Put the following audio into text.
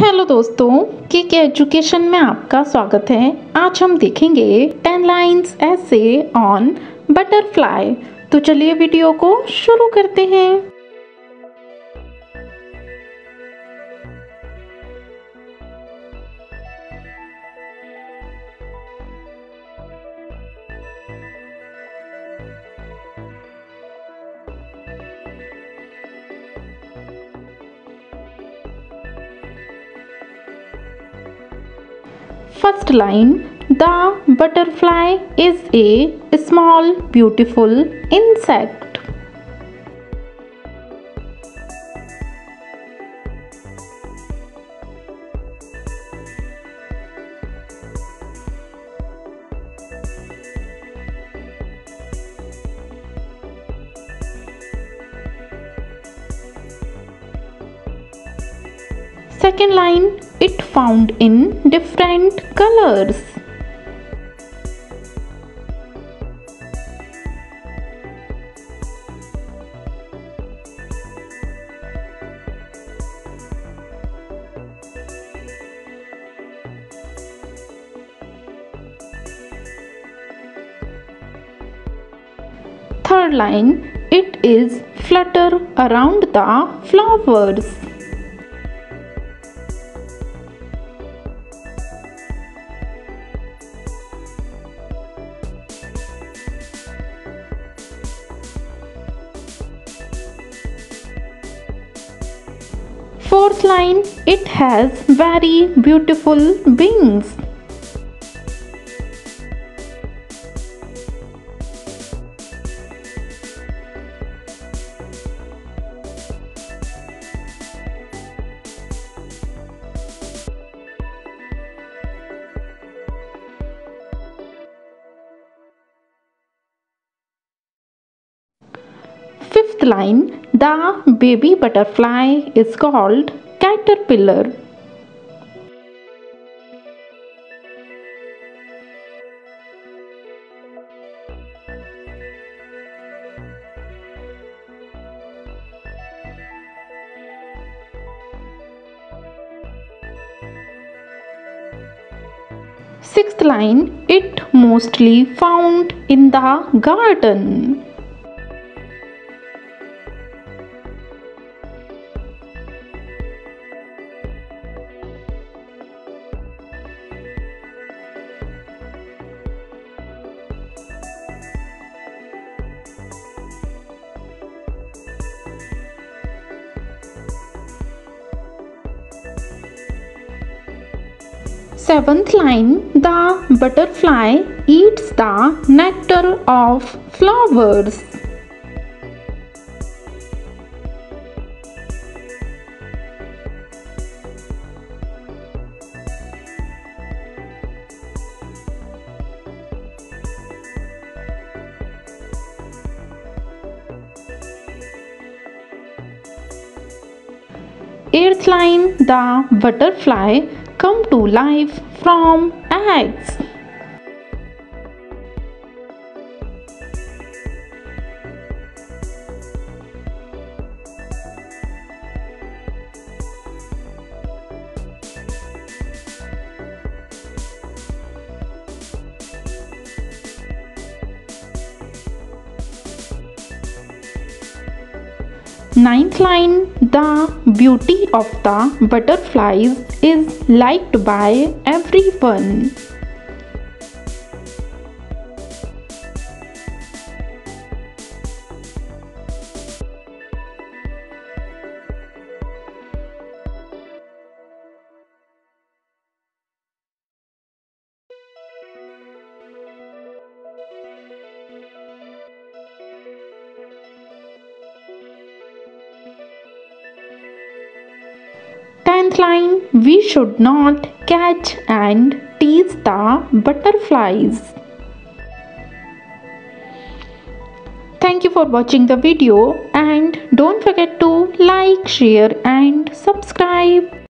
Hello दोस्तों, kick education में आपका स्वागत है। आज हम देखेंगे ten lines essay on butterfly तो चलिए वीडियो को शुरू करते हैं। First line The butterfly is a small, beautiful insect. Second line it found in different colors. Third line it is flutter around the flowers. Fourth line it has very beautiful wings. Fifth line The baby butterfly is called caterpillar. Sixth line It mostly found in the garden. Seventh line The butterfly eats the nectar of flowers. Eighth line The butterfly come to life from eggs. Ninth line The beauty of the butterflies is liked by everyone. Tenth line We should not catch and tease the butterflies. Thank you for watching the video and don't forget to like, share and subscribe.